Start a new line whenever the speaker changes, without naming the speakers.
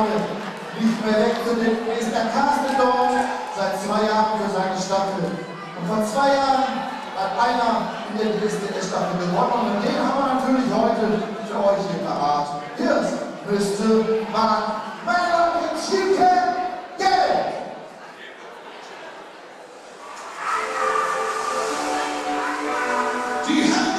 Finale nicht mehr wegzudenken ist der Carsten Dorf seit zwei Jahren für seine Staffel. Und vor zwei Jahren hat einer in der DSDS-Staffel gewonnen und den haben wir natürlich heute für euch hier parat. Hier müsste man meine Chicken Geld!
Die Hände die